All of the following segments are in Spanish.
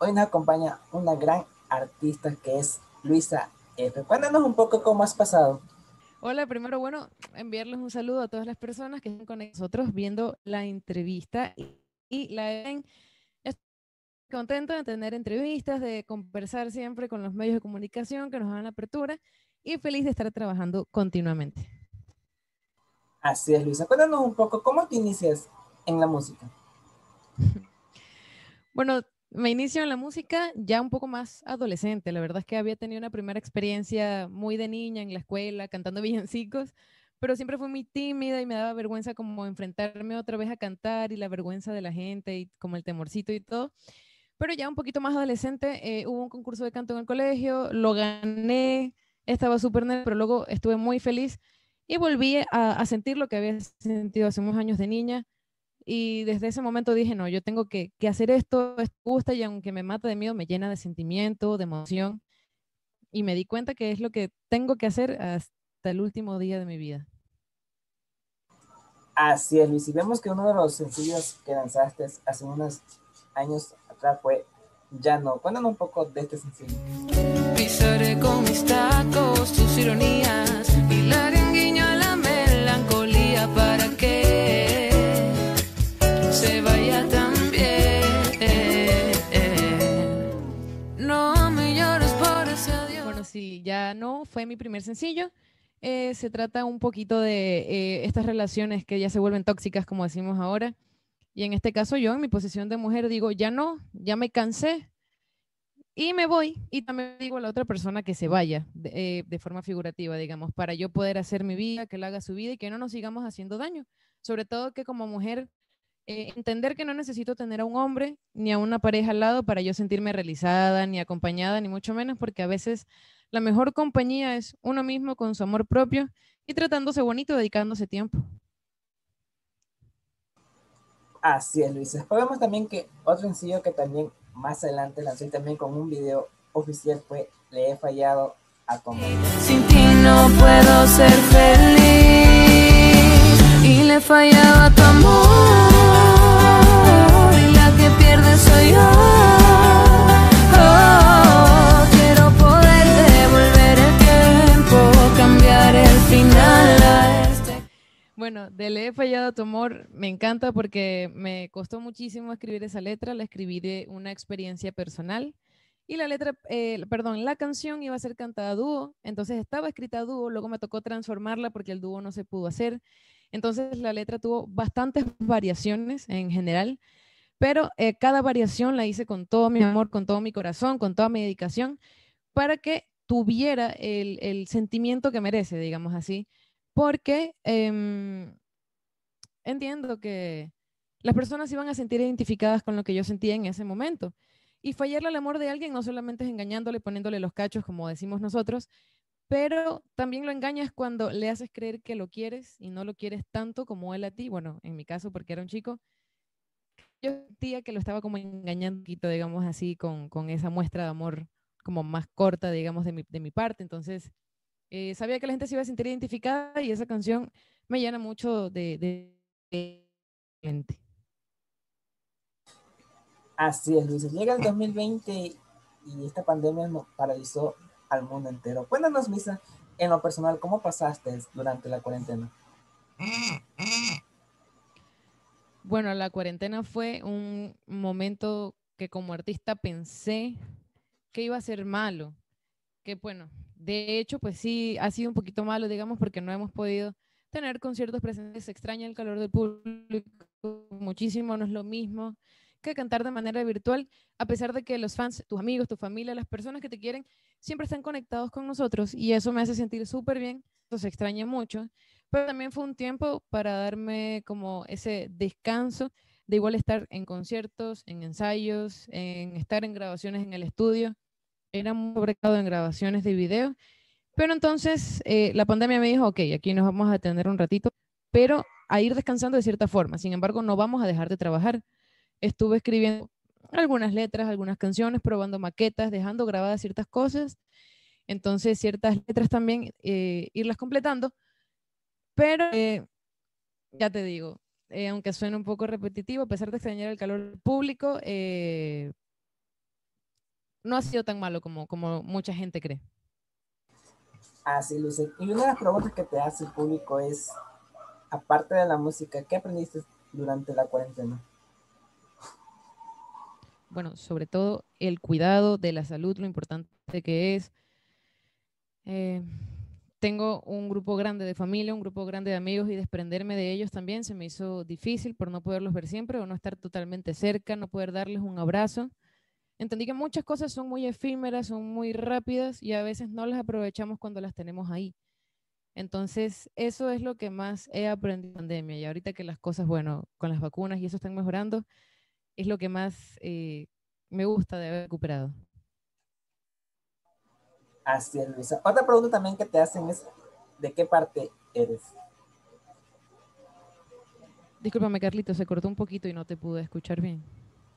nos acompaña una gran artista que es Luisa F. Cuéntanos un poco cómo has pasado. Hola, primero, bueno, enviarles un saludo a todas las personas que están con nosotros viendo la entrevista y la ven. Estoy contenta de tener entrevistas, de conversar siempre con los medios de comunicación que nos dan la apertura y feliz de estar trabajando continuamente. Así es, Luisa. Cuéntanos un poco, ¿cómo te inicias en la música? bueno, me inicio en la música ya un poco más adolescente. La verdad es que había tenido una primera experiencia muy de niña en la escuela, cantando villancicos, pero siempre fui muy tímida y me daba vergüenza como enfrentarme otra vez a cantar y la vergüenza de la gente y como el temorcito y todo. Pero ya un poquito más adolescente, eh, hubo un concurso de canto en el colegio, lo gané, estaba súper nerviosa, pero luego estuve muy feliz y volví a, sentir lo que había sentido hace unos años de niña. Y desde ese momento dije, no, yo tengo que, hacer esto, esto me gusta y aunque me mata de miedo, me llena de sentimiento, de emoción. Y me di cuenta que es lo que tengo que hacer hasta el último día de mi vida. Así es, Luis. Y vemos que uno de los sencillos que lanzaste hace unos años atrás fue Ya no. Cuéntanos un poco de este sencillo. Pisaré con mis tacos tus ironías fue mi primer sencillo. Eh, se trata un poquito de eh, estas relaciones que ya se vuelven tóxicas, como decimos ahora. Y en este caso yo, en mi posición de mujer, digo, ya no, ya me cansé, y me voy y también digo a la otra persona que se vaya de, eh, forma figurativa, digamos, para yo poder hacer mi vida, que él haga su vida y que no nos sigamos haciendo daño. Sobre todo que como mujer, entender que no necesito tener a un hombre ni a una pareja al lado para yo sentirme realizada, ni acompañada, ni mucho menos, porque a veces la mejor compañía es uno mismo con su amor propio y tratándose bonito, dedicándose tiempo. Así es, Luisa. Podemos también que otro sencillo que también más adelante lancé también con un video oficial fue Le he fallado a tu amor. Sin ti no puedo ser feliz y le he fallado a tu amor Bueno, de Le he fallado a tu amor me encanta porque me costó muchísimo escribir esa letra, la escribí de una experiencia personal y la letra, eh, perdón, la canción iba a ser cantada a dúo, entonces estaba escrita a dúo, luego me tocó transformarla porque el dúo no se pudo hacer, entonces la letra tuvo bastantes variaciones en general, pero eh, cada variación la hice con todo mi amor, con todo mi corazón, con toda mi dedicación, para que tuviera el, el sentimiento que merece, digamos así porque em, entiendo que las personas iban a sentir identificadas con lo que yo sentía en ese momento. Y fallarle al amor de alguien no solamente es engañándole, poniéndole los cachos, como decimos nosotros, pero también lo engañas cuando le haces creer que lo quieres y no lo quieres tanto como él a ti. Bueno, en mi caso, porque era un chico, yo sentía que lo estaba como engañando digamos así, con, con esa muestra de amor como más corta, digamos, de mi, de mi parte. Entonces, eh, sabía que la gente se iba a sentir identificada y esa canción me llena mucho de, gente. Así es, Luis. Llega el 2020 y esta pandemia nos paralizó al mundo entero. Cuéntanos, Luisa, en lo personal, ¿cómo pasaste durante la cuarentena? Bueno, la cuarentena fue un momento que como artista pensé que iba a ser malo, que bueno, de hecho, pues sí, ha sido un poquito malo, digamos, porque no hemos podido tener conciertos presentes. Se extraña el calor del público muchísimo, no es lo mismo que cantar de manera virtual, a pesar de que los fans, tus amigos, tu familia, las personas que te quieren, siempre están conectados con nosotros y eso me hace sentir súper bien, eso se extraña mucho, pero también fue un tiempo para darme como ese descanso de igual estar en conciertos, en ensayos, en estar en grabaciones en el estudio era muy sobrecargado en grabaciones de video. Pero entonces eh, la pandemia me dijo, ok, aquí nos vamos a detener un ratito, pero a ir descansando de cierta forma. Sin embargo, no vamos a dejar de trabajar. Estuve escribiendo algunas letras, algunas canciones, probando maquetas, dejando grabadas ciertas cosas. Entonces, ciertas letras también, eh, irlas completando. Pero, eh, ya te digo, aunque suene un poco repetitivo, a pesar de extrañar el calor público, no ha sido tan malo como, como mucha gente cree. Así, Luce. Y una de las preguntas que te hace el público es, aparte de la música, ¿qué aprendiste durante la cuarentena? Bueno, sobre todo el cuidado de la salud, lo importante que es. Eh, tengo un grupo grande de familia, un grupo grande de amigos y desprenderme de ellos también se me hizo difícil por no poderlos ver siempre o no estar totalmente cerca, no poder darles un abrazo entendí que muchas cosas son muy efímeras, son muy rápidas y a veces no las aprovechamos cuando las tenemos ahí. Entonces, eso es lo que más he aprendido en pandemia. Y ahorita que las cosas, bueno, con las vacunas y eso están mejorando, es lo que más eh, me gusta de haber recuperado. Así es, Luisa. Otra pregunta también que te hacen es, ¿de qué parte eres? Discúlpame, Carlito, se cortó un poquito y no te pude escuchar bien.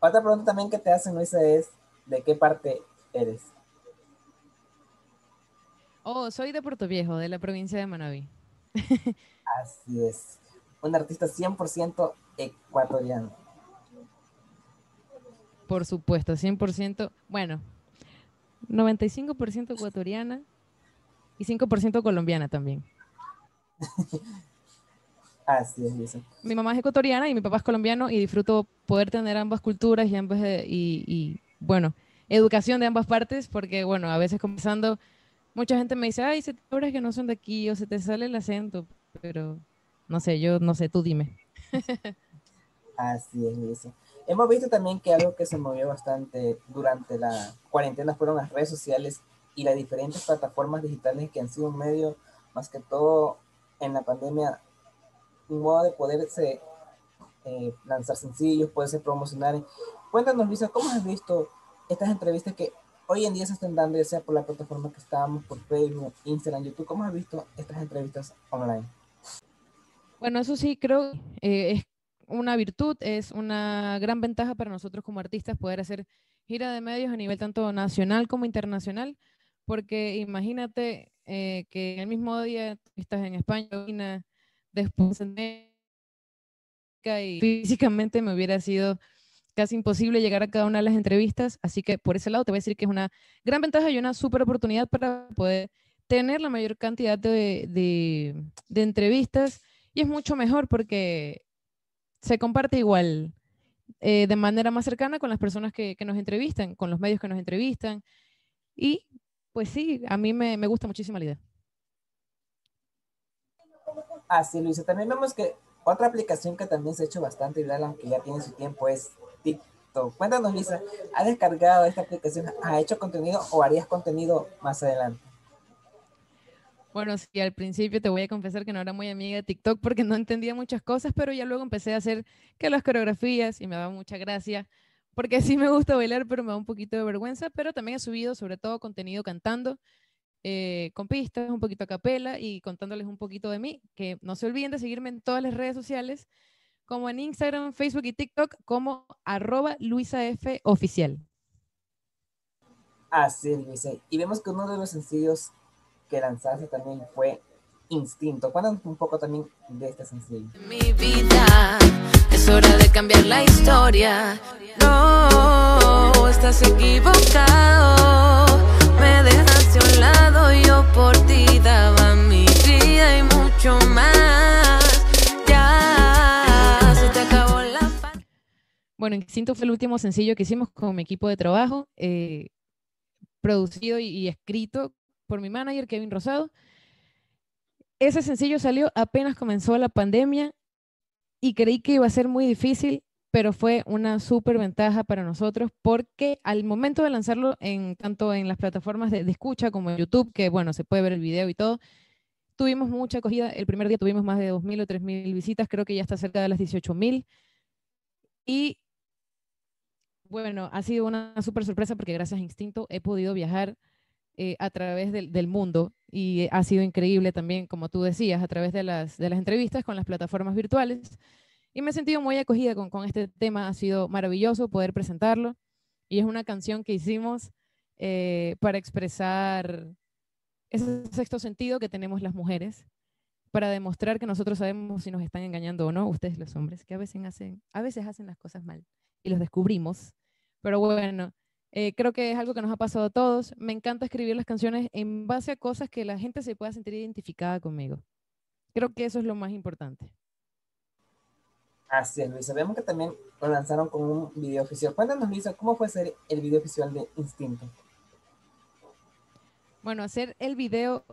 Otra pregunta también que te hacen, Luisa, es ¿de qué parte eres? Oh, soy de Puerto Viejo, de la provincia de Manabí. Así es. Un artista 100% ecuatoriano. Por supuesto, 100%, bueno, 95% ecuatoriana y 5% colombiana también. Así es, Mi mamá es ecuatoriana y mi papá es colombiano y disfruto poder tener ambas culturas y ambas, eh, y, bueno, educación de ambas partes porque, bueno, a veces conversando, mucha gente me dice, ay, se te es que no son de aquí o se te sale el acento, pero no sé, yo no sé, tú dime. Así es, Luis. Hemos visto también que algo que se movió bastante durante la cuarentena fueron las redes sociales y las diferentes plataformas digitales que han sido un medio, más que todo en la pandemia, modo de poderse eh, lanzar sencillos, poderse promocionar. Cuéntanos, Luisa, ¿cómo has visto estas entrevistas que hoy en día se están dando, ya sea por la plataforma que estábamos, por Facebook, Instagram, YouTube? ¿Cómo has visto estas entrevistas online? Bueno, eso sí, creo eh, es una virtud, es una gran ventaja para nosotros como artistas poder hacer gira de medios a nivel tanto nacional como internacional, porque imagínate eh, que el mismo día estás en España, después y físicamente me hubiera sido casi imposible llegar a cada una de las entrevistas, así que por ese lado te voy a decir que es una gran ventaja y una super oportunidad para poder tener la mayor cantidad de, de, entrevistas y es mucho mejor porque se comparte igual eh, de manera más cercana con las personas que, que, nos entrevistan, con los medios que nos entrevistan y pues sí, a mí me, me gusta muchísimo la idea. Así, Luisa. También vemos que otra aplicación que también se ha hecho bastante viral, aunque ya tiene su tiempo, es TikTok. Cuéntanos, Luisa, ¿has descargado esta aplicación? ¿Ha hecho contenido o harías contenido más adelante? Bueno, sí, al principio te voy a confesar que no era muy amiga de TikTok porque no entendía muchas cosas, pero ya luego empecé a hacer que las coreografías y me daba mucha gracia, porque sí me gusta bailar, pero me da un poquito de vergüenza, pero también he subido sobre todo contenido cantando. Eh, con pistas, un poquito a capela y contándoles un poquito de mí. Que no se olviden de seguirme en todas las redes sociales, como en Instagram, Facebook y TikTok, como arroba luisafoficial. Así es, Luisa. Y vemos que uno de los sencillos que lanzaste también fue Instinto. Cuéntanos un poco también de este sencillo. Mi vida, es hora de cambiar la historia. No, estás equivocado. Me yo por ti daba mi vida y mucho más. Ya se te acabó la Bueno, Instinto fue el último sencillo que hicimos con mi equipo de trabajo, eh, producido y, y escrito por mi manager Kevin Rosado. Ese sencillo salió apenas comenzó la pandemia y creí que iba a ser muy difícil, pero fue una súper ventaja para nosotros porque al momento de lanzarlo en tanto en las plataformas de, escucha como en YouTube, que bueno, se puede ver el video y todo, tuvimos mucha acogida. El primer día tuvimos más de 2.000 o 3.000 visitas, creo que ya está cerca de las 18.000. Y bueno, ha sido una súper sorpresa porque gracias a Instinto he podido viajar eh, a través del, del, mundo y ha sido increíble también, como tú decías, a través de las, de las entrevistas con las plataformas virtuales. Y me he sentido muy acogida con, con este tema, ha sido maravilloso poder presentarlo. Y es una canción que hicimos eh, para expresar ese sexto sentido que tenemos las mujeres, para demostrar que nosotros sabemos si nos están engañando o no, ustedes los hombres, que a veces hacen, a veces hacen las cosas mal y los descubrimos. Pero bueno, Eh, creo que es algo que nos ha pasado a todos. Me encanta escribir las canciones en base a cosas que la gente se pueda sentir identificada conmigo. Creo que eso es lo más importante. Así es, Luisa. Vemos que también lo lanzaron con un video oficial. Cuéntanos, Luisa, ¿cómo fue hacer el video oficial de Instinto? Bueno, hacer el video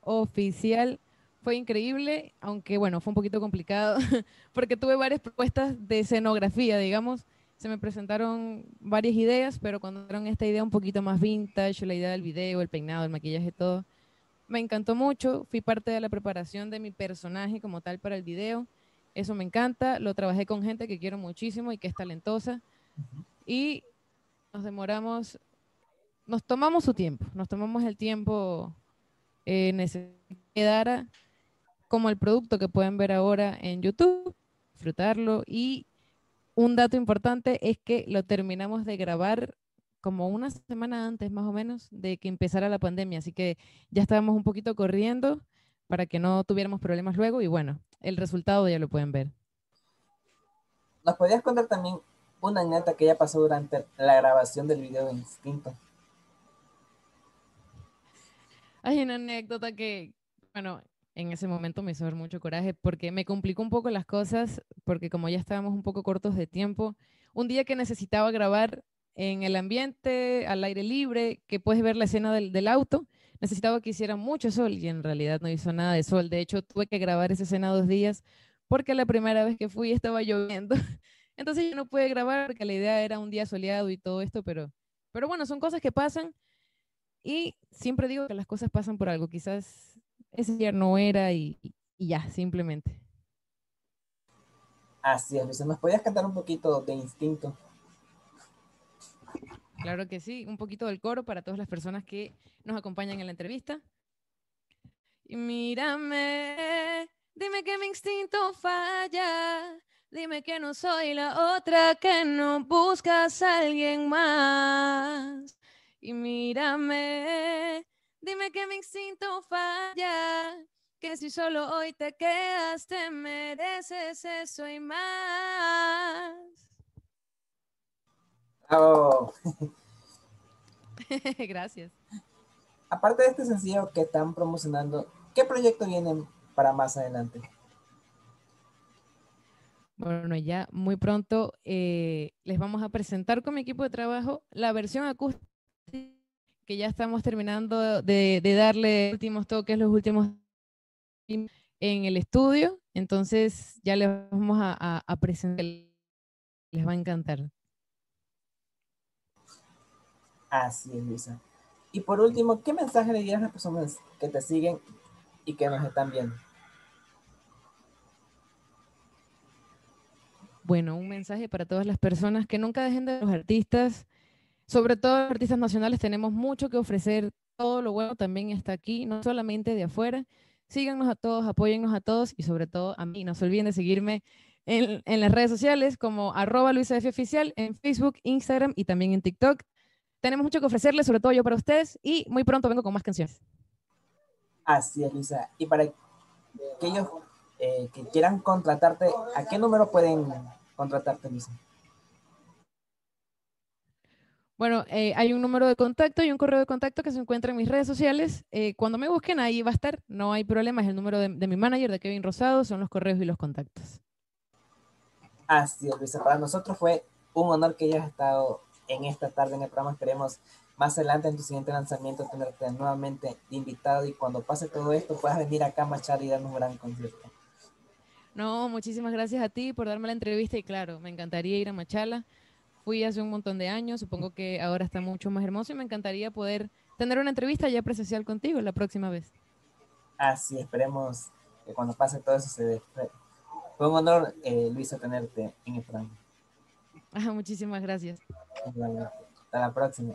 oficial fue increíble, aunque bueno, fue un poquito complicado, porque tuve varias propuestas de escenografía, digamos. Se me presentaron varias ideas, pero cuando dieron esta idea un poquito más vintage, la idea del video, el peinado, el maquillaje, todo, me encantó mucho. Fui parte de la preparación de mi personaje como tal para el video. Eso me encanta. Lo trabajé con gente que quiero muchísimo y que es talentosa. Y nos demoramos, nos tomamos su tiempo, nos tomamos el tiempo eh, necesario como el producto que pueden ver ahora en YouTube, disfrutarlo. Y un dato importante es que lo terminamos de grabar como una semana antes más o menos de que empezara la pandemia, así que ya estábamos un poquito corriendo para que no tuviéramos problemas luego y bueno, el resultado ya lo pueden ver. ¿Nos podrías contar también una anécdota que ya pasó durante la grabación del video de Instinto? Hay una anécdota que, bueno, en ese momento me hizo ver mucho coraje porque me complicó un poco las cosas, porque como ya estábamos un poco cortos de tiempo, un día que necesitaba grabar en el ambiente, al aire libre, que puedes ver la escena del, del, auto, necesitaba que hiciera mucho sol y en realidad no hizo nada de sol. De hecho, tuve que grabar esa escena dos días porque la primera vez que fui estaba lloviendo. Entonces yo no pude grabar porque la idea era un día soleado y todo esto, pero, pero bueno, son cosas que pasan y siempre digo que las cosas pasan por algo. Quizás ese día no era y, y ya, simplemente. Así es, Luisa. ¿Nos podías cantar un poquito de instinto? Claro que sí, un poquito del coro para todas las personas que nos acompañan en la entrevista. Y mírame, dime que mi instinto falla, dime que no soy la otra, que no buscas a alguien más. Y mírame, Dime que mi instinto falla, que si solo hoy te quedas, te mereces eso y más. Gracias. Aparte de este sencillo que están promocionando, ¿qué proyecto viene para más adelante? Bueno, ya muy pronto eh, les vamos a presentar con mi equipo de trabajo la versión acústica que ya estamos terminando de, darle últimos toques, los últimos en el estudio. Entonces ya les vamos a, a presentar. Les va a encantar. Así es, Luisa. Y por último, ¿qué mensaje le dirías a las personas que te siguen y que nos están viendo? Bueno, un mensaje para todas las personas que nunca dejen de los artistas, sobre todo los artistas nacionales tenemos mucho que ofrecer, todo lo bueno también está aquí, no solamente de afuera. Síganos a todos, apóyennos a todos y sobre todo a mí. No se olviden de seguirme en, las redes sociales como arroba Oficial en Facebook, Instagram y también en TikTok. Tenemos mucho que ofrecerles, sobre todo yo para ustedes, y muy pronto vengo con más canciones. Así es, Luisa. Y para aquellos eh, que quieran contratarte, ¿a qué número pueden contratarte, Luisa? Bueno, eh, hay un número de contacto y un correo de contacto que se encuentra en mis redes sociales. Eh, cuando me busquen, ahí va a estar. No hay problema, es el número de, mi manager, de Kevin Rosado, son los correos y los contactos. Así es, Luisa. Para nosotros fue un honor que hayas estado en esta tarde en el programa. Esperemos más adelante en tu siguiente lanzamiento tenerte nuevamente invitado y cuando pase todo esto puedas venir acá a Machar y darnos un gran concierto. No, muchísimas gracias a ti por darme la entrevista y claro, me encantaría ir a Machala fui hace un montón de años, supongo que ahora está mucho más hermoso y me encantaría poder tener una entrevista ya presencial contigo la próxima vez. Así, esperemos que cuando pase todo eso se dé. Fue un honor, eh, Luisa, tenerte en el programa. Muchísimas gracias. Hasta la próxima.